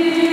you.